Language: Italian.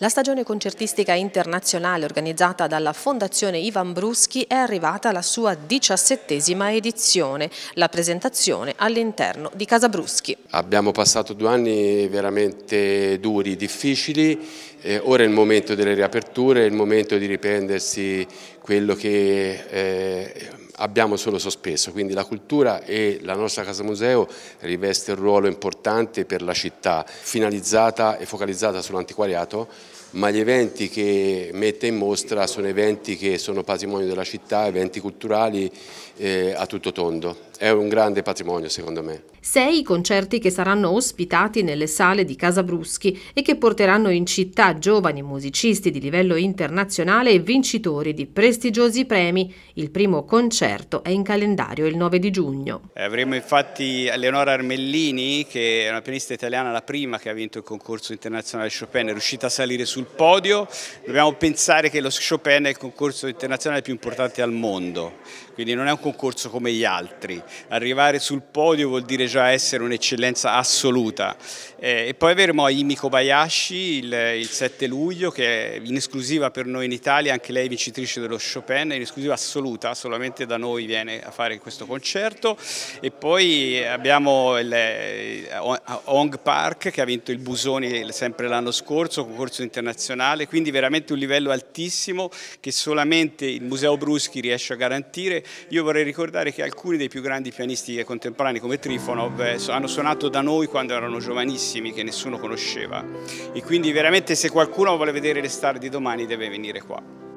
La stagione concertistica internazionale organizzata dalla Fondazione Ivan Bruschi è arrivata alla sua diciassettesima edizione, la presentazione all'interno di Casa Bruschi. Abbiamo passato due anni veramente duri, difficili, eh, ora è il momento delle riaperture, è il momento di riprendersi quello che eh, abbiamo solo sospeso, quindi la cultura e la nostra Casa Museo riveste un ruolo importante per la città, finalizzata e focalizzata sull'antiquariato, ma gli eventi che mette in mostra sono eventi che sono patrimonio della città, eventi culturali eh, a tutto tondo. È un grande patrimonio secondo me. Sei i concerti che saranno ospitati nelle sale di Casa Bruschi e che porteranno in città giovani musicisti di livello internazionale e vincitori di prestigiosi premi. Il primo concerto è in calendario il 9 di giugno. Eh, avremo infatti Eleonora Armellini, che è una pianista italiana, la prima che ha vinto il concorso internazionale Chopin, è riuscita a salire sul podio. Dobbiamo pensare che lo Chopin è il concorso internazionale più importante al mondo, quindi non è un concorso come gli altri arrivare sul podio vuol dire già essere un'eccellenza assoluta. Eh, e poi avremo Aimi Kobayashi il, il, 7 luglio che è in esclusiva per noi in Italia, anche lei vincitrice dello Chopin, in esclusiva assoluta, solamente da noi viene a fare questo concerto. E poi abbiamo il, eh, Hong Park che ha vinto il Busoni sempre l'anno scorso, concorso internazionale, quindi veramente un livello altissimo che solamente il Museo Bruschi riesce a garantire. Io vorrei ricordare che alcuni dei più grandi grandi pianisti contemporanei come Trifonov eh, hanno suonato da noi quando erano giovanissimi che nessuno conosceva e quindi veramente se qualcuno vuole vedere le star di domani deve venire qua.